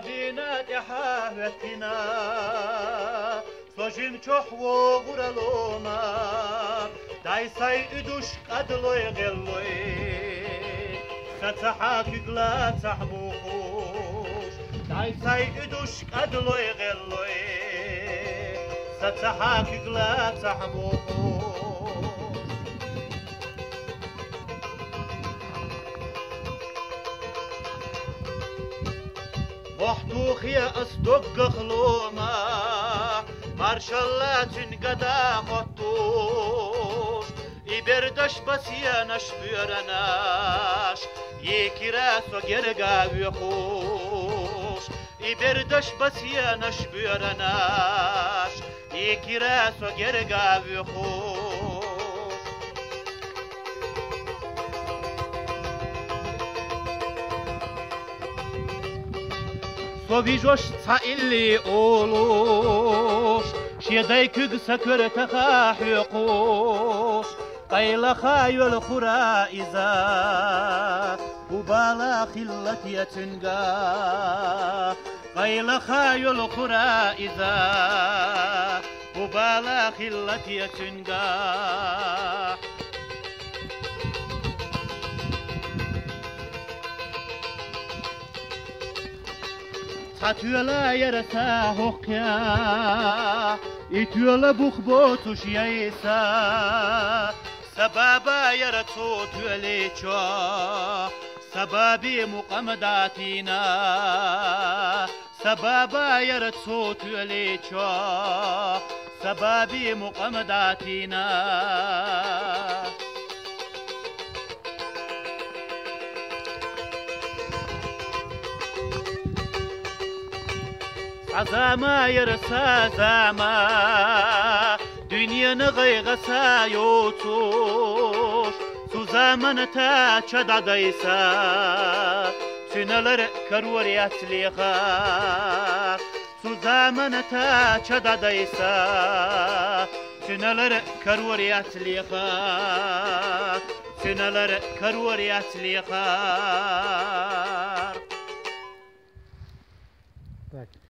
بینت حوتینا سوژیم چوح و غرلوما دایسای ادوش قدلوی غلوی ستحاک گلا تحموخوش دای سای ادوش قدلوی غلوی ستحاک گلا تحموخوش Oh, Oxtuxiya astokka xloma Marşalla tün gada qottuş İberdaş basiya naş buyaranaş Yekira so gerga uyuquş İberdaş basiya naş buyaranaş Yekira so gerga uyuquş Sobijoş sa illi oluş Şeday kügse köre teha hüquş Qayla xayol xura iza Bu bala xillat yetünga Qayla xayol xura iza Bu bala xillat yetünga حتولا يرتا هوكيا إتولا بخبوتوش يايسا سبابا يرتو توليتشا سبابي مقمداتينا سبابا يرتو توليتشا سبابي مقمداتينا azama yarasa zama Dünyanı qayğasa yotuş Su zamanı ta çadadaysa Tünalar karuvar yatliğa Su zamanı ta çadadaysa Tünalar karuvar yatliğa Tünalar karuvar yatliğa